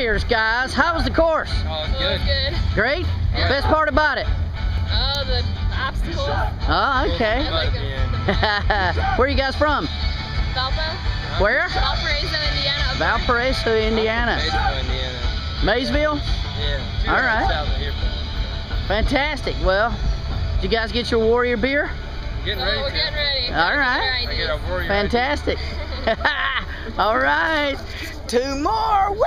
Warriors, guys. How was the course? Oh, It was good. Great? Great? Best part about it? Oh, the obstacles. Oh, okay. Where are you guys from? Valpo? Where? Valparaiso, Indiana. Valparaiso, Indiana. Maysville? Yeah. All right. Fantastic. Well, did you guys get your Warrior beer? Getting Oh, ready we're getting ready. All right. Fantastic. All right. Two more. Woo!